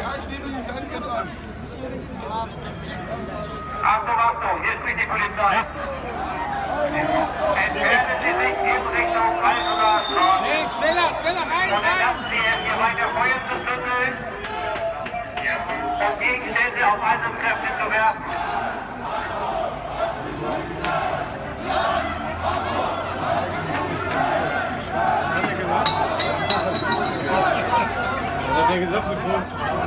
Ja, ich nehme den Dank an. Achtung, Achtung, hier spricht die Polizei. Entfernen Sie sich in Richtung Waldener Straße. Schnell, schneller, schneller, rein, rein. Lassen Sie es, hier weiter Feuer zu zündeln und Gegenstände auf Einsatzkräfte zu werfen. Hat er gesagt? Hat er gesagt,